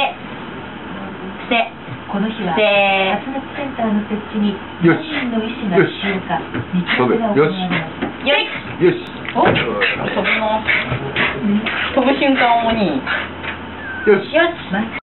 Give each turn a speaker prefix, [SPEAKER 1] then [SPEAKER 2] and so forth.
[SPEAKER 1] 伏せ
[SPEAKER 2] この日は発熱センターの設置に
[SPEAKER 3] よし。
[SPEAKER 2] 何人の医師が必要か見極が行われまし。た
[SPEAKER 1] よい。
[SPEAKER 3] よし。
[SPEAKER 1] お？飛ぶの飛ぶ瞬間をに。
[SPEAKER 3] よし。
[SPEAKER 1] よし。